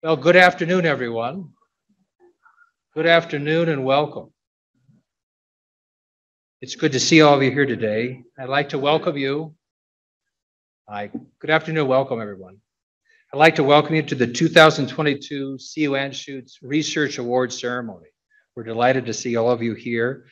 Well, good afternoon, everyone. Good afternoon and welcome. It's good to see all of you here today. I'd like to welcome you. Hi, good afternoon, welcome everyone. I'd like to welcome you to the 2022 CU Anschutz Research Award Ceremony. We're delighted to see all of you here.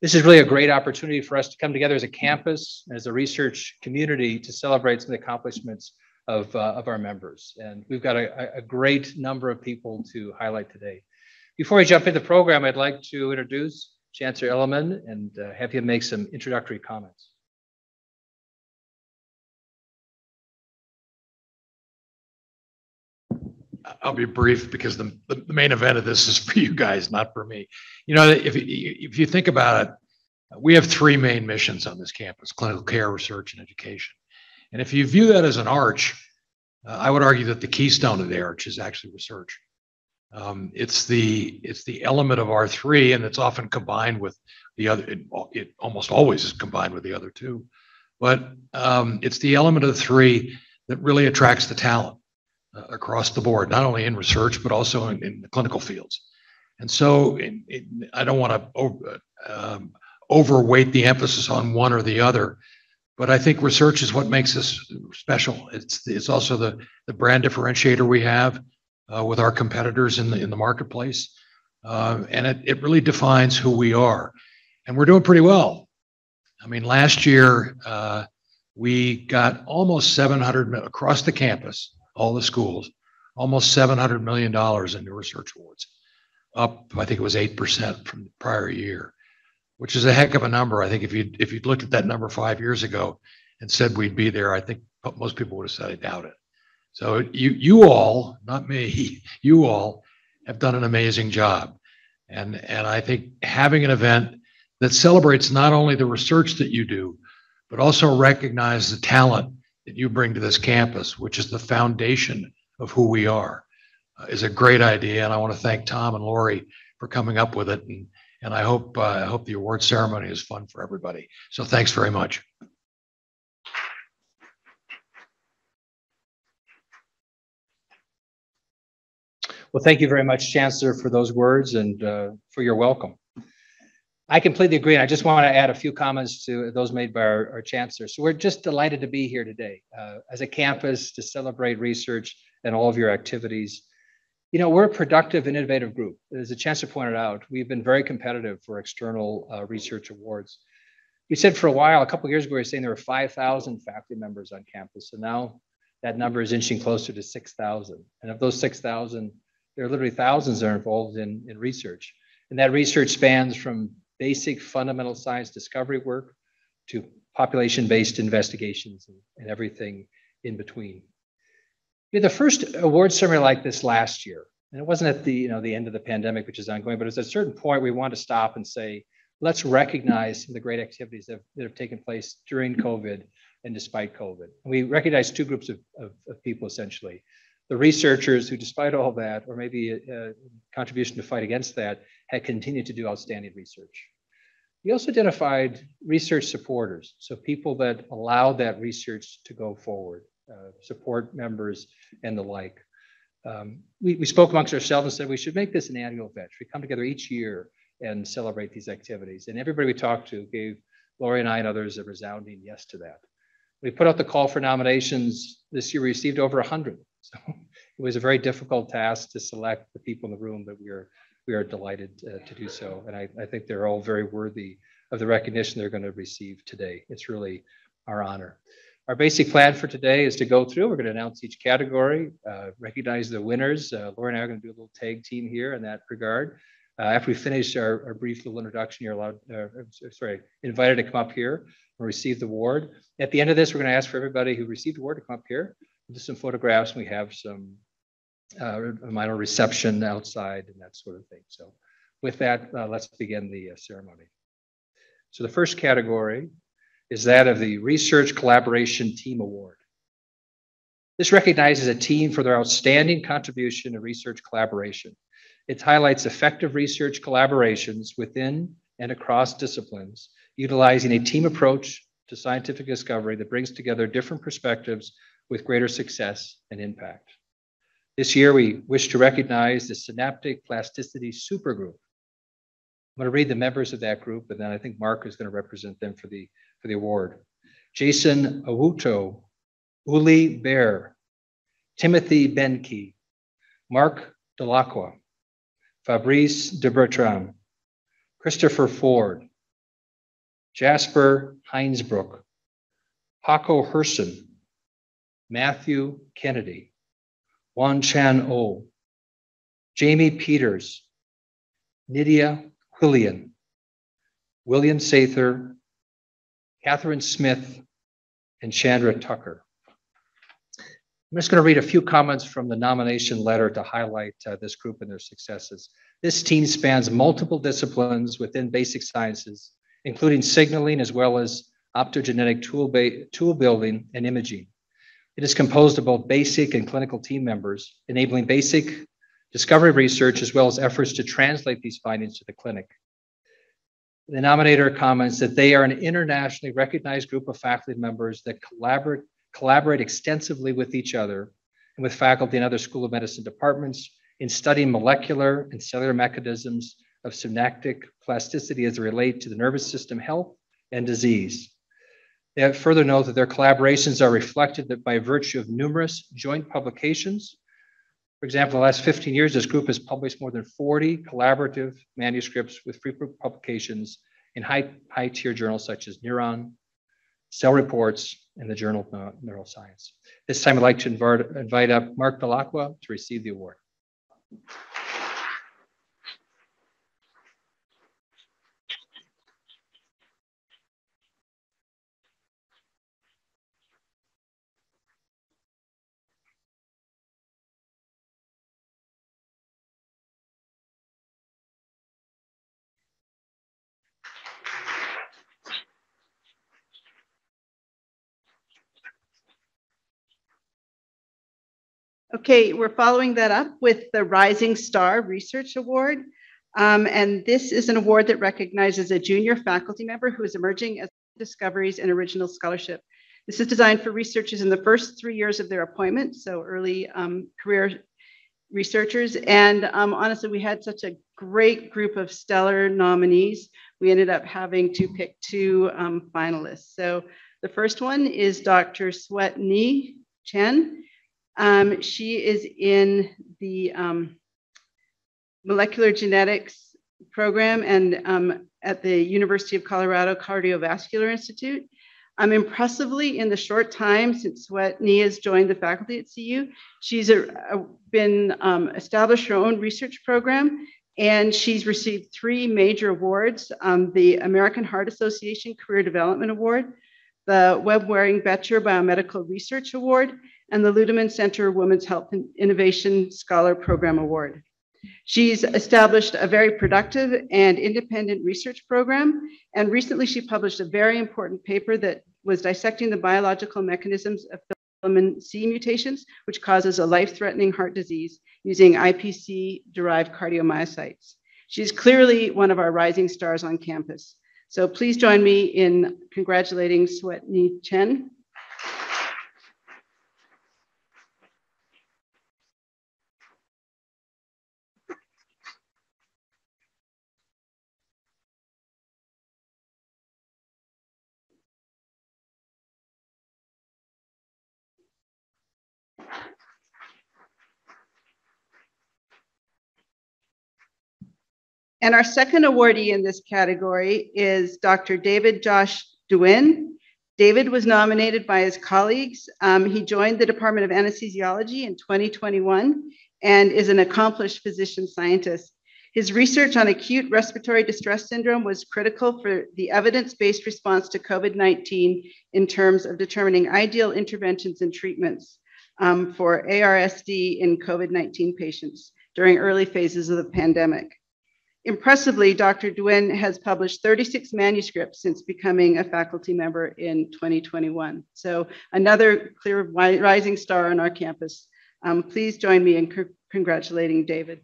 This is really a great opportunity for us to come together as a campus, as a research community to celebrate some of the accomplishments of, uh, of our members. And we've got a, a great number of people to highlight today. Before we jump into the program, I'd like to introduce Chancellor Elliman and uh, have him make some introductory comments. I'll be brief because the, the, the, main event of this is for you guys, not for me. You know, if, if you think about it, we have three main missions on this campus, clinical care, research, and education. And if you view that as an arch, uh, I would argue that the keystone of the arch is actually research. Um, it's the it's the element of R3, and it's often combined with the other. It, it almost always is combined with the other two, but um, it's the element of the three that really attracts the talent uh, across the board, not only in research but also in, in the clinical fields. And so, in, in, I don't want to over, um, overweight the emphasis on one or the other, but I think research is what makes us special. It's it's also the the brand differentiator we have uh, with our competitors in the in the marketplace, uh, and it it really defines who we are, and we're doing pretty well. I mean, last year uh, we got almost 700 across the campus, all the schools, almost 700 million dollars in new research awards, up I think it was eight percent from the prior year, which is a heck of a number. I think if you if you'd looked at that number five years ago and said we'd be there, I think most people would have said I doubt it. So you you all, not me, you all have done an amazing job. And and I think having an event that celebrates not only the research that you do, but also recognize the talent that you bring to this campus, which is the foundation of who we are, uh, is a great idea. And I want to thank Tom and Lori for coming up with it. And and I hope uh, I hope the award ceremony is fun for everybody. So thanks very much. Well, thank you very much, Chancellor, for those words and uh, for your welcome. I completely agree. And I just want to add a few comments to those made by our, our Chancellor. So we're just delighted to be here today uh, as a campus to celebrate research and all of your activities. You know, we're a productive innovative group. As the Chancellor pointed out, we've been very competitive for external uh, research awards. We said for a while, a couple years ago, we were saying there were 5,000 faculty members on campus. And now that number is inching closer to 6,000. And of those 6,000, there are literally thousands that are involved in, in research. And that research spans from basic fundamental science discovery work to population-based investigations and, and, everything in between. We had the first award ceremony like this last year. And it wasn't at the, you know, the end of the pandemic, which is ongoing, but at a certain point we want to stop and say, let's recognize the great activities that have, that have taken place during COVID and despite COVID. And we recognize two groups of, of, of people essentially the researchers who, despite all that, or maybe a, a contribution to fight against that, had continued to do outstanding research. We also identified research supporters, so people that allowed that research to go forward, uh, support members and the like. Um, we, we spoke amongst ourselves and said we should make this an annual event. We come together each year and celebrate these activities. And everybody we talked to gave Lori and I and others a resounding yes to that. We put out the call for nominations this year. We received over 100. So it was a very difficult task to select the people in the room, but we are we are delighted uh, to do so. And I, I think they're all very worthy of the recognition they're going to receive today. It's really our honor. Our basic plan for today is to go through. We're going to announce each category, uh, recognize the winners. Uh, Laura and I are going to do a little tag team here in that regard. Uh, after we finish our, our, brief little introduction, you're allowed, uh, sorry, invited to come up here and receive the award. At the end of this, we're going to ask for everybody who received the award to come up here do some photographs. We have some uh, minor reception outside and that sort of thing. So with that, uh, let's begin the ceremony. So the first category is that of the Research Collaboration Team Award. This recognizes a team for their outstanding contribution to research collaboration. It highlights effective research collaborations within and across disciplines, utilizing a team approach to scientific discovery that brings together different perspectives with greater success and impact. This year, we wish to recognize the Synaptic Plasticity Supergroup. I'm going to read the members of that group, and then I think Mark is going to represent them for the, for the award. Jason Aoto, Uli Bear, Timothy Benke, Mark Dell'Acqua, Fabrice Dabertrand, Christopher Ford, Jasper Heinsbroek, Paco Herson, Matthew Kennedy, Juan Chan O, Jamie Peters, Nidia Quillinan, William Sather, Catherine Smith, and Chandra Tucker. I'm just going to read a few comments from the nomination letter to highlight uh, this group and their successes. This team spans multiple disciplines within basic sciences, including signaling as well as optogenetic tool, tool building and imaging. It is composed of both basic and clinical team members, enabling basic discovery research as well as efforts to translate these findings to the clinic. The nominator comments that they are an internationally recognized group of faculty members that collaborate, collaborate extensively with each other and with faculty in other School of Medicine departments in studying molecular and cellular mechanisms of synaptic plasticity as they relate to the nervous system health and disease. They further note that their collaborations are reflected that by virtue of numerous joint publications. For example, the last 15 years, this group has published more than 40 collaborative manuscripts with frequent publications in high, high tier journals such as Neuron, Cell Reports, and the Journal of Neuroscience. This time, I'd like to invite, invite up Mark Dell'Acqua to receive the award. Okay, we're following that up with the Rising Star Research Award. Um, and this is an award that recognizes a junior faculty member who is emerging as discoveries and original scholarship. This is designed for researchers in the first three years of their appointment, so early um, career researchers. And um, honestly, we had such a great group of stellar nominees. We ended up having to pick two um, finalists. So the first one is Dr. Suet Nee Chen. Um, she is in the um, molecular genetics program and um, at the University of Colorado Cardiovascular Institute. Um, impressively, in the short time since Suet Nee has joined the faculty at CU, she's a, a, been um, established her own research program and she's received three major awards um, the American Heart Association Career Development Award, the Webb Waring Boettcher Biomedical Research Award, and the Ludeman Center Women's Health Innovation Scholar Program Award. She's established a very productive and independent research program, and recently she published a very important paper that was dissecting the biological mechanisms of filamin C mutations, which causes a life-threatening heart disease using IPC-derived cardiomyocytes. She's clearly one of our rising stars on campus. So please join me in congratulating Suet Nee Chen. And our second awardee in this category is Dr. David Josh Douin. David was nominated by his colleagues. Um, he joined the Department of Anesthesiology in 2021 and is an accomplished physician scientist. His research on acute respiratory distress syndrome was critical for the evidence based response to COVID 19 in terms of determining ideal interventions and treatments um, for ARSD in COVID 19 patients during early phases of the pandemic. Impressively, Dr. Douin has published 36 manuscripts since becoming a faculty member in 2021. So another clear rising star on our campus. Um, please join me in congratulating David.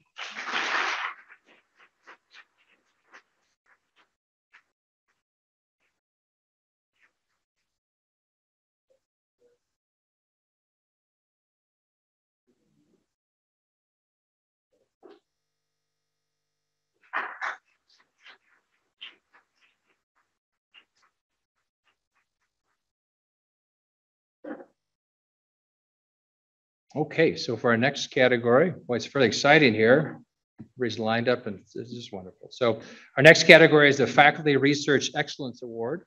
Okay, so for our next category, well, it's fairly exciting here. Everybody's lined up and this is wonderful. So our next category is the Faculty Research Excellence Award.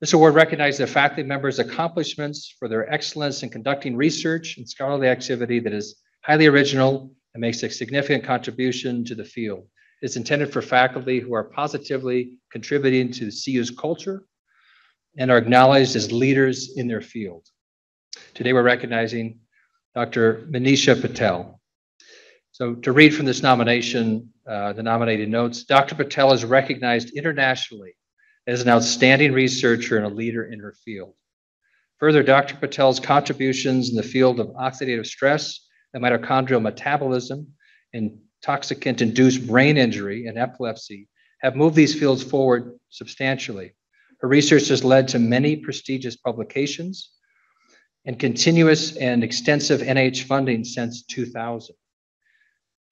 This award recognizes the faculty members' accomplishments for their excellence in conducting research and scholarly activity that is highly original and makes a significant contribution to the field. It's intended for faculty who are positively contributing to CU's culture and are acknowledged as leaders in their field. Today we're recognizing Dr. Manisha Patel. So to read from this nomination, uh, the nominated notes, Dr. Patel is recognized internationally as an outstanding researcher and a leader in her field. Further, Dr. Patel's contributions in the field of oxidative stress and mitochondrial metabolism and toxicant induced brain injury and epilepsy have moved these fields forward substantially. Her research has led to many prestigious publications and continuous and extensive NIH funding since 2000,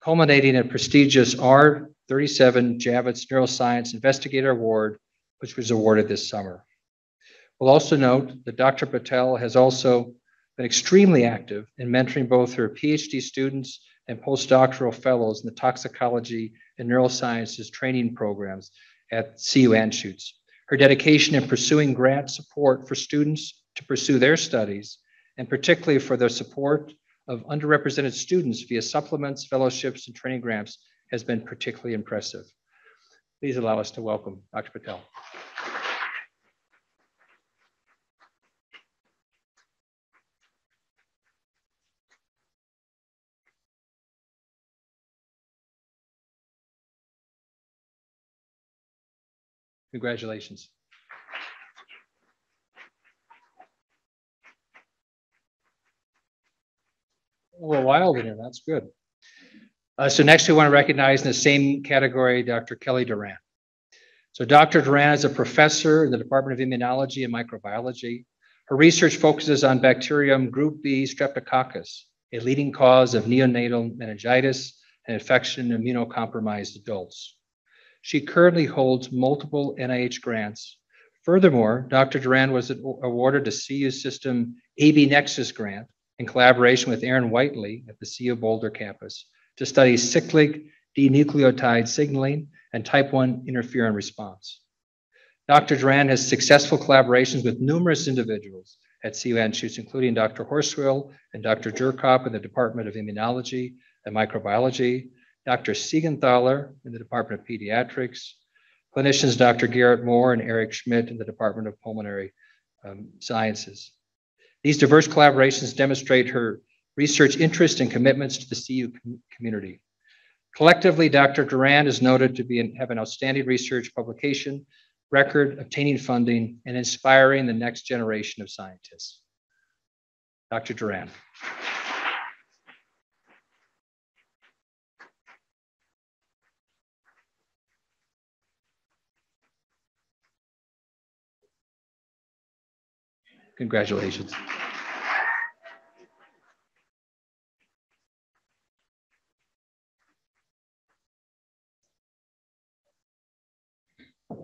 culminating in a prestigious R37 Javits Neuroscience Investigator Award, which was awarded this summer. We'll also note that Dr. Patel has also been extremely active in mentoring both her PhD students and postdoctoral fellows in the toxicology and neurosciences training programs at CU Anschutz. Her dedication in pursuing grant support for students to pursue their studies, and particularly for their support of underrepresented students via supplements, fellowships, and training grants, has been particularly impressive. Please allow us to welcome Dr. Patel. Congratulations. A little wild in here, that's good. Uh, so next we want to recognize in the same category, Dr. Kelly Doran. So Dr. Doran is a professor in the Department of Immunology and Microbiology. Her research focuses on bacterium group B streptococcus, a leading cause of neonatal meningitis and infection in immunocompromised adults. She currently holds multiple NIH grants. Furthermore, Dr. Doran was awarded a CU System AB Nexus grant in collaboration with Aaron Whiteley at the CU Boulder campus to study cyclic dinucleotide signaling and type 1 interferon response. Dr. Doran has successful collaborations with numerous individuals at CU Anschutz, including Dr. Horswill and Dr. Jerkop in the Department of Immunology and Microbiology, Dr. Siegenthaler in the Department of Pediatrics, clinicians Dr. Garrett Moore and Eric Schmidt in the Department of Pulmonary um, Sciences. These diverse collaborations demonstrate her research interest and commitments to the CU com community. Collectively, Dr. Doran is noted to be an, have an outstanding research publication record, obtaining funding, and inspiring the next generation of scientists. Dr. Doran. Congratulations.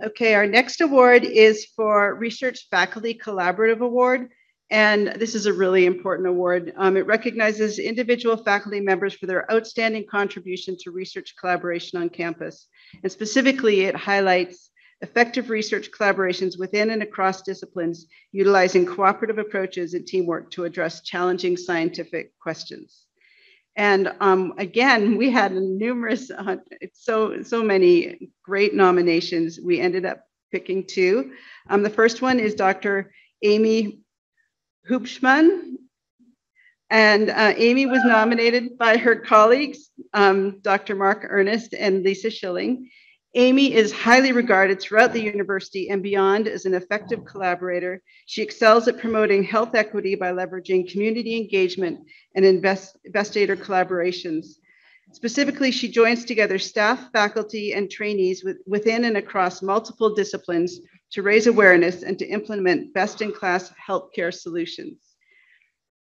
Okay, our next award is for Research Faculty Collaborative Award. And this is a really important award. Um, it recognizes individual faculty members for their outstanding contribution to research collaboration on campus. And specifically, it highlights effective research collaborations within and across disciplines, utilizing cooperative approaches and teamwork to address challenging scientific questions. And um, again, we had numerous, uh, so so many great nominations. We ended up picking two. Um, the first one is Dr. Amy Huebschmann. And uh, Amy was nominated by her colleagues, um, Dr. Mark Earnest and Lisa Schilling. Amy is highly regarded throughout the university and beyond as an effective collaborator. She excels at promoting health equity by leveraging community engagement and invest, investigator collaborations. Specifically, she joins together staff, faculty, and trainees with, within and across multiple disciplines to raise awareness and to implement best-in-class healthcare solutions.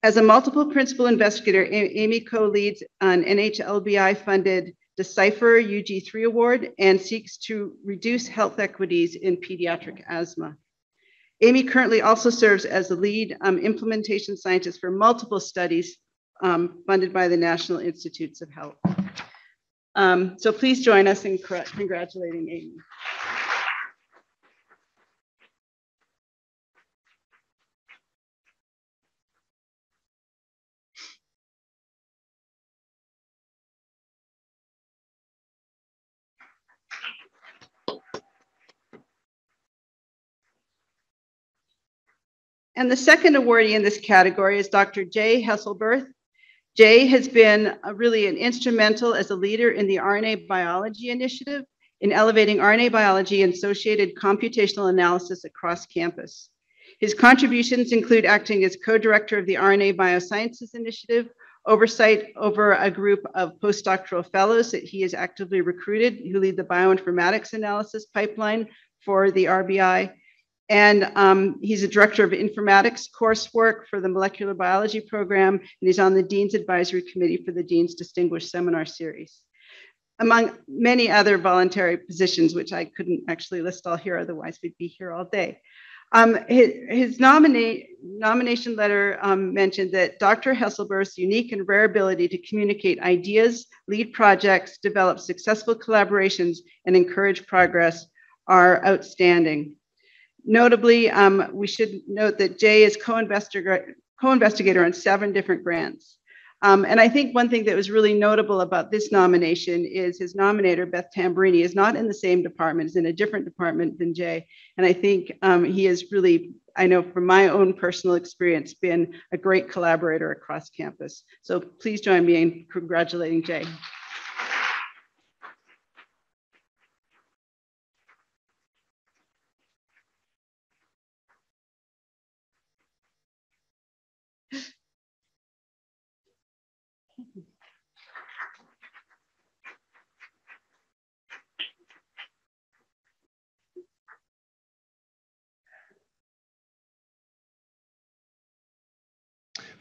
As a multiple principal investigator, Amy co-leads an NHLBI-funded Decipher UG3 Award and seeks to reduce health equities in pediatric asthma. Amy currently also serves as the lead um, implementation scientist for multiple studies um, funded by the National Institutes of Health. Um, so please join us in congratulating Amy. And the second awardee in this category is Dr. Jay Hesselberth. Jay has been really an instrumental as a leader in the RNA biology initiative in elevating RNA biology and associated computational analysis across campus. His contributions include acting as co-director of the RNA Biosciences Initiative, oversight over a group of postdoctoral fellows that he has actively recruited who lead the bioinformatics analysis pipeline for the RBI, and um, he's a director of informatics coursework for the molecular biology program, and he's on the Dean's Advisory Committee for the Dean's Distinguished Seminar Series. Among many other voluntary positions, which I couldn't actually list all here, otherwise we'd be here all day. Um, his, his nomina nomination letter um, mentioned that Dr. Hesselberth's unique and rare ability to communicate ideas, lead projects, develop successful collaborations, and encourage progress are outstanding. Notably, um, we should note that Jay is co-investigator co on seven different grants. Um, and I think one thing that was really notable about this nomination is his nominator, Beth Tamburini, is not in the same department, is in a different department than Jay. And I think um, he has really, I know from my own personal experience, been a great collaborator across campus. So please join me in congratulating Jay.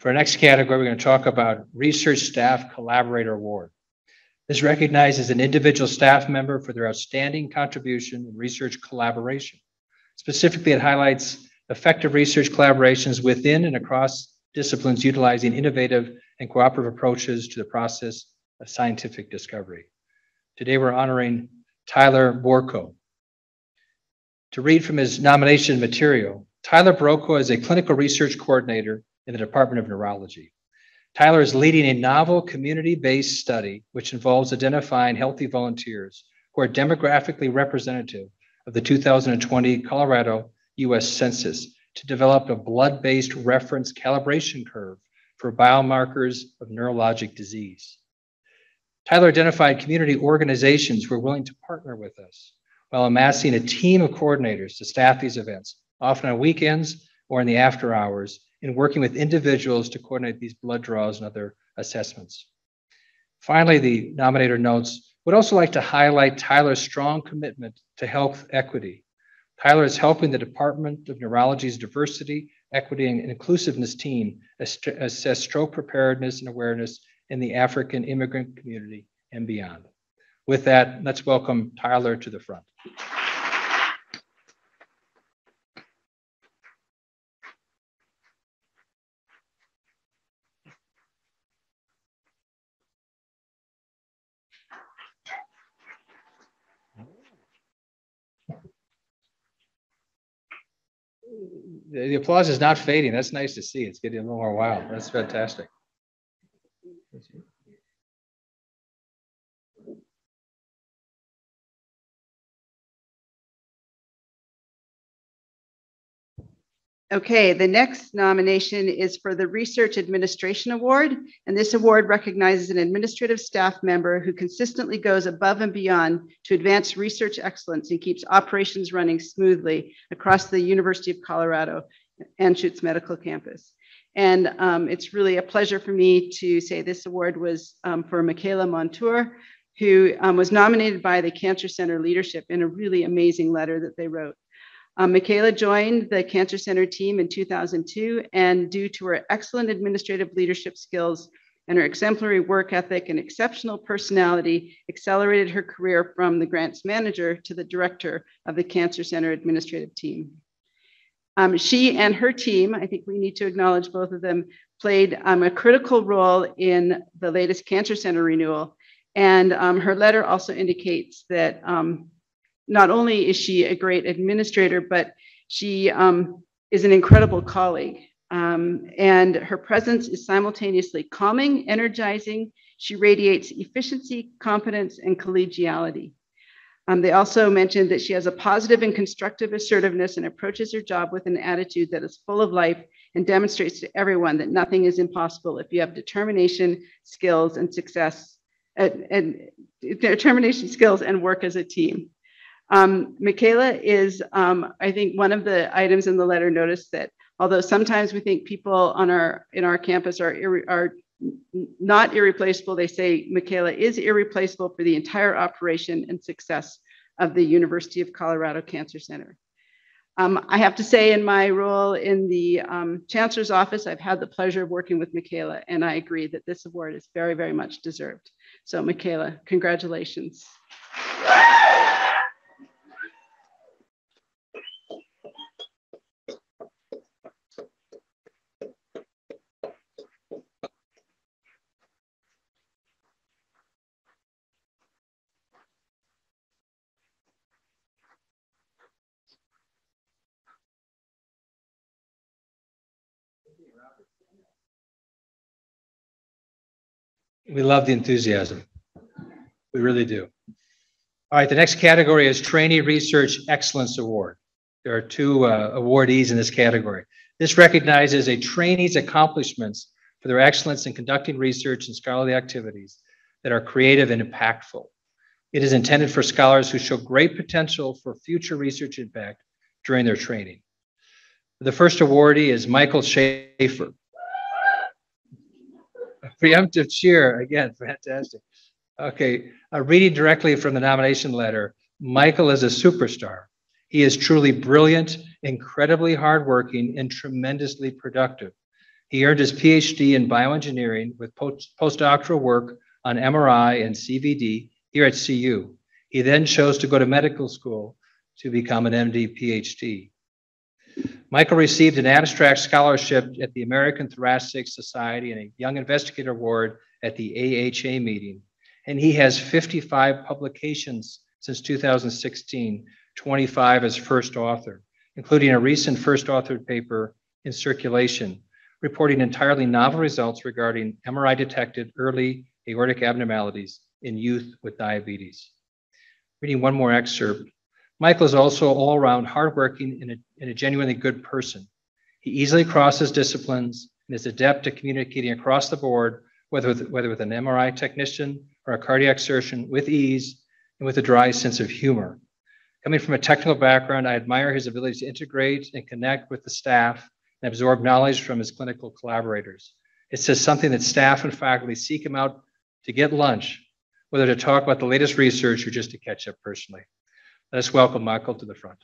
For our next category, we're going to talk about Research Staff Collaborator Award. This recognizes an individual staff member for their outstanding contribution in research collaboration. Specifically, it highlights effective research collaborations within and across disciplines utilizing innovative and cooperative approaches to the process of scientific discovery. Today, we're honoring Tyler Borko. To read from his nomination material, Tyler Borko is a clinical research coordinator in the Department of Neurology. Tyler is leading a novel community based study which involves identifying healthy volunteers who are demographically representative of the 2020 Colorado US Census to develop a blood based reference calibration curve for biomarkers of neurologic disease. Tyler identified community organizations who are willing to partner with us while amassing a team of coordinators to staff these events, often on weekends or in the after hours, in working with individuals to coordinate these blood draws and other assessments. Finally, the nominator notes, would also like to highlight Tyler's strong commitment to health equity. Tyler is helping the Department of Neurology's diversity, equity, and inclusiveness team assess stroke preparedness and awareness in the African immigrant community and beyond. With that, let's welcome Tyler to the front. The applause is not fading. That's nice to see. It's getting a little more wild. That's fantastic. Okay, the next nomination is for the Research Administration Award, and this award recognizes an administrative staff member who consistently goes above and beyond to advance research excellence and keeps operations running smoothly across the University of Colorado Anschutz Medical Campus. And um, it's really a pleasure for me to say this award was um, for Michaela Montour, who um, was nominated by the Cancer Center leadership in a really amazing letter that they wrote. Um, Michaela joined the Cancer Center team in 2002, and due to her excellent administrative leadership skills and her exemplary work ethic and exceptional personality, accelerated her career from the grants manager to the director of the Cancer Center administrative team. Um, she and her team, I think we need to acknowledge both of them, played um, a critical role in the latest Cancer Center renewal. And um, her letter also indicates that um, not only is she a great administrator, but she um, is an incredible colleague. Um, and her presence is simultaneously calming, energizing. She radiates efficiency, competence, and collegiality. Um, they also mentioned that she has a positive and constructive assertiveness and approaches her job with an attitude that is full of life and demonstrates to everyone that nothing is impossible if you have determination, skills, and success, and, and determination, skills, and work as a team. Um, Michaela is, um, I think, one of the items in the letter noticed that although sometimes we think people on our in our campus are are not irreplaceable, they say Michaela is irreplaceable for the entire operation and success of the University of Colorado Cancer Center. Um, I have to say, in my role in the um, Chancellor's office, I've had the pleasure of working with Michaela, and I agree that this award is very, very much deserved. So, Michaela, congratulations. We love the enthusiasm. We really do. All right, the next category is Trainee Research Excellence Award. There are two uh, awardees in this category. This recognizes a trainee's accomplishments for their excellence in conducting research and scholarly activities that are creative and impactful. It is intended for scholars who show great potential for future research impact during their training. The first awardee is Michael Schaefer preemptive cheer again. Fantastic. Okay, uh, reading directly from the nomination letter, Michael is a superstar. He is truly brilliant, incredibly hardworking, and tremendously productive. He earned his PhD in bioengineering with post- postdoctoral work on MRI and CVD here at CU. He then chose to go to medical school to become an MD PhD. Michael received an abstract scholarship at the American Thoracic Society and a Young Investigator Award at the AHA meeting. And he has 55 publications since 2016, 25 as first author, including a recent first authored paper in circulation, reporting entirely novel results regarding MRI detected early aortic abnormalities in youth with diabetes. Reading one more excerpt Michael is also all around hardworking and a, and a genuinely good person. He easily crosses disciplines and is adept at communicating across the board, whether with, whether with an MRI technician or a cardiac surgeon, with ease and with a dry sense of humor. Coming from a technical background, I admire his ability to integrate and connect with the staff and absorb knowledge from his clinical collaborators. It says something that staff and faculty seek him out to get lunch, whether to talk about the latest research or just to catch up personally. Let's welcome Michael to the front.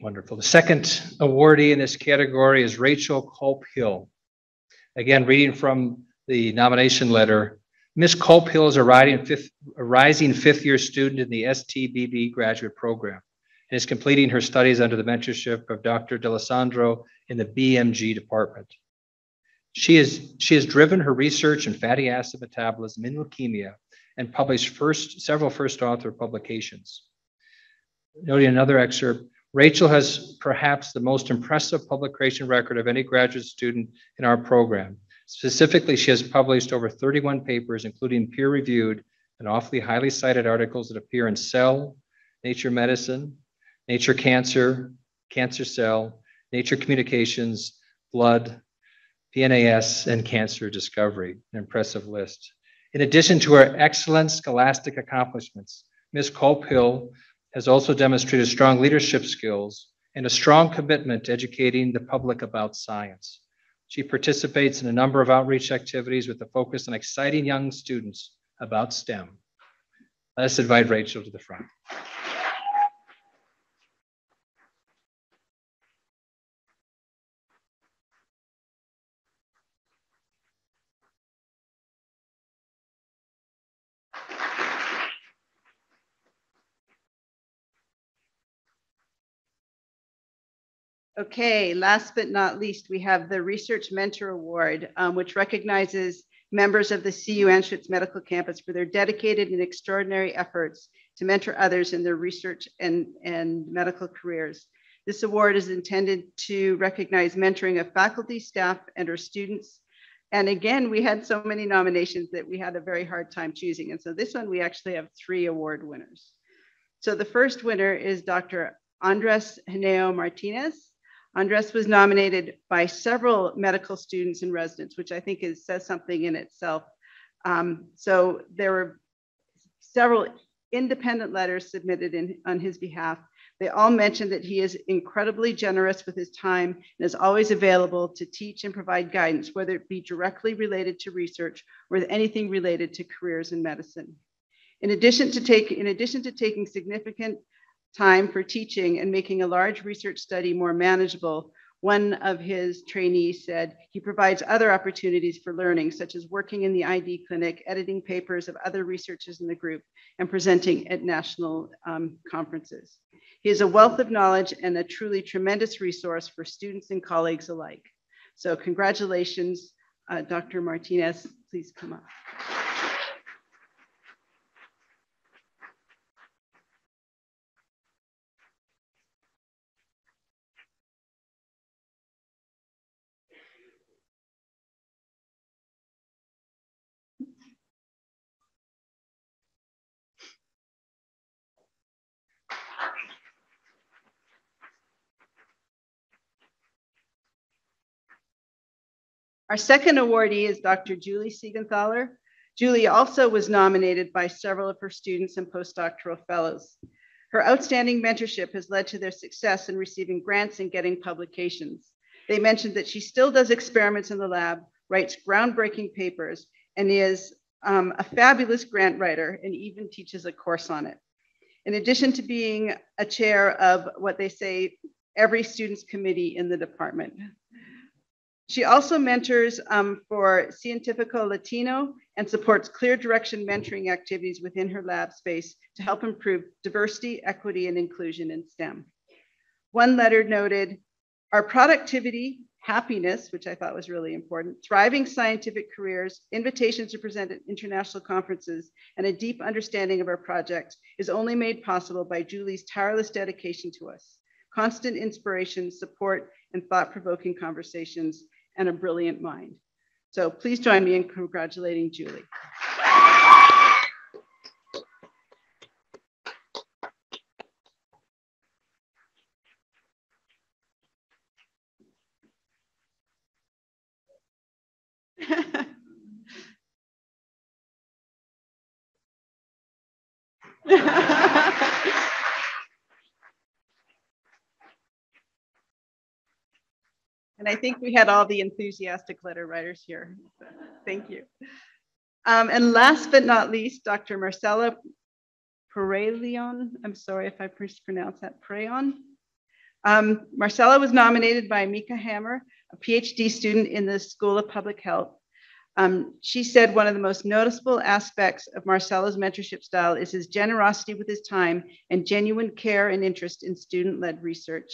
Wonderful. The second awardee in this category is Rachel Culp Hill. Again, reading from the nomination letter. Ms. Culp Hill is a rising fifth, a rising fifth year student in the STBB graduate program and is completing her studies under the mentorship of Dr. D'Alessandro in the BMG department. She, is, she has driven her research in fatty acid metabolism in leukemia and published first, several first author publications. Noting another excerpt, Rachel has perhaps the most impressive publication record of any graduate student in our program. Specifically, she has published over 31 papers, including peer reviewed and awfully highly cited articles that appear in Cell, Nature Medicine, Nature Cancer, Cancer Cell, Nature Communications, Blood, PNAS, and Cancer Discovery, an impressive list. In addition to her excellent scholastic accomplishments, Ms. Culp Hill has also demonstrated strong leadership skills and a strong commitment to educating the public about science. She participates in a number of outreach activities with a focus on exciting young students about STEM. Let us invite Rachel to the front. Okay, last but not least, we have the Research Mentor Award, um, which recognizes members of the CU Anschutz Medical Campus for their dedicated and extraordinary efforts to mentor others in their research and, and medical careers. This award is intended to recognize mentoring of faculty, staff, and our students. And again, we had so many nominations that we had a very hard time choosing. And so this one, we actually have three award winners. So the first winner is Dr. Andres Henao Martinez. Andres was nominated by several medical students and residents, which I think is, says something in itself. Um, so there were several independent letters submitted in, on his behalf. They all mentioned that he is incredibly generous with his time and is always available to teach and provide guidance, whether it be directly related to research or anything related to careers in medicine. In addition to, take, in addition to taking significant time for teaching and making a large research study more manageable, one of his trainees said he provides other opportunities for learning, such as working in the ID clinic, editing papers of other researchers in the group, and presenting at national um, conferences. He is a wealth of knowledge and a truly tremendous resource for students and colleagues alike. So congratulations, uh, Dr. Martinez. Please come up. Our second awardee is Dr. Julie Siegenthaler. Julie also was nominated by several of her students and postdoctoral fellows. Her outstanding mentorship has led to their success in receiving grants and getting publications. They mentioned that she still does experiments in the lab, writes groundbreaking papers, and is um, a fabulous grant writer and even teaches a course on it. In addition to being a chair of what they say every student's committee in the department. She also mentors um, for Cientifico Latino and supports clear direction mentoring activities within her lab space to help improve diversity, equity, and inclusion in STEM. One letter noted, our productivity, happiness, which I thought was really important, thriving scientific careers, invitations to present at international conferences, and a deep understanding of our project is only made possible by Julie's tireless dedication to us, constant inspiration, support, and thought-provoking conversations and a brilliant mind. So please join me in congratulating Julie. And I think we had all the enthusiastic letter writers here. Thank you. Um, and last but not least, Dr. Marcella Pereleon. I'm sorry if I mispronounced that, Preon. Um, Marcella was nominated by Mika Hammer, a PhD student in the School of Public Health. Um, she said one of the most noticeable aspects of Marcella's mentorship style is his generosity with his time and genuine care and interest in student-led research.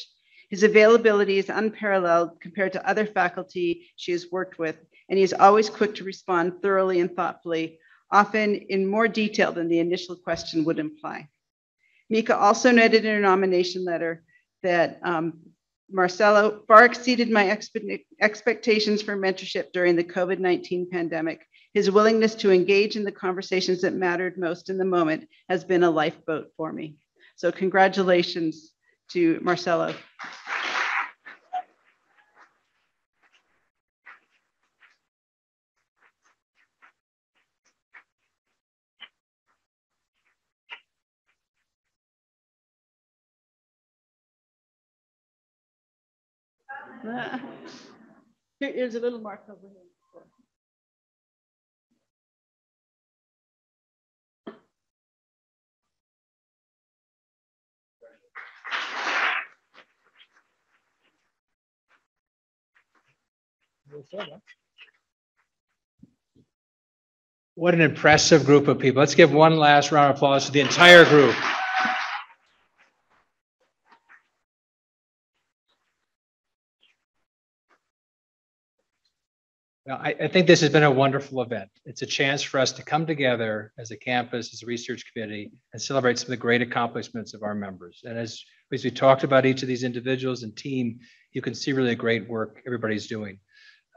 His availability is unparalleled compared to other faculty she has worked with, and he is always quick to respond thoroughly and thoughtfully, often in more detail than the initial question would imply. Mika also noted in her nomination letter that um, Marcelo far exceeded my expectations for mentorship during the COVID 19 pandemic. His willingness to engage in the conversations that mattered most in the moment has been a lifeboat for me. So, congratulations to Marcelo. Here's a little mark over here. What an impressive group of people. Let's give one last round of applause to the entire group. Now, I, I, think this has been a wonderful event. It's a chance for us to come together as a campus, as a research committee, and celebrate some of the great accomplishments of our members. And as, as we talked about each of these individuals and team, you can see really great work everybody's doing.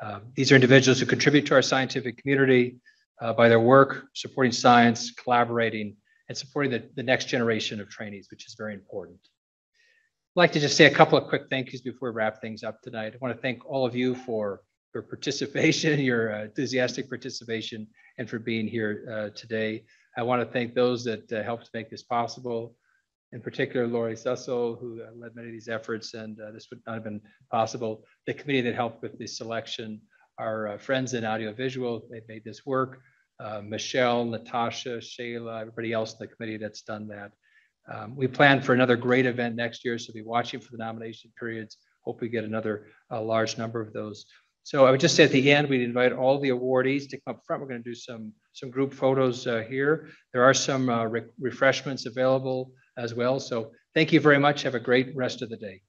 Uh, these are individuals who contribute to our scientific community uh, by their work, supporting science, collaborating, and supporting the, the next generation of trainees, which is very important. I'd like to just say a couple of quick thank yous before we wrap things up tonight. I want to thank all of you for your participation, your uh, enthusiastic participation, and for being here uh, today. I want to thank those that uh, helped make this possible. In particular, Lori Sussel, who uh, led many of these efforts, and uh, this would not have been possible. The committee that helped with the selection, our uh, friends in audiovisual, they made this work. Michelle, Natasha, Shayla, everybody else in the committee that's done that. Um, we plan for another great event next year, so be watching for the nomination periods. Hope we get another large number of those. So I would just say at the end, we'd invite all the awardees to come up front. We're going to do some some group photos uh, here. There are some uh, re refreshments available as well. So thank you very much. Have a great rest of the day.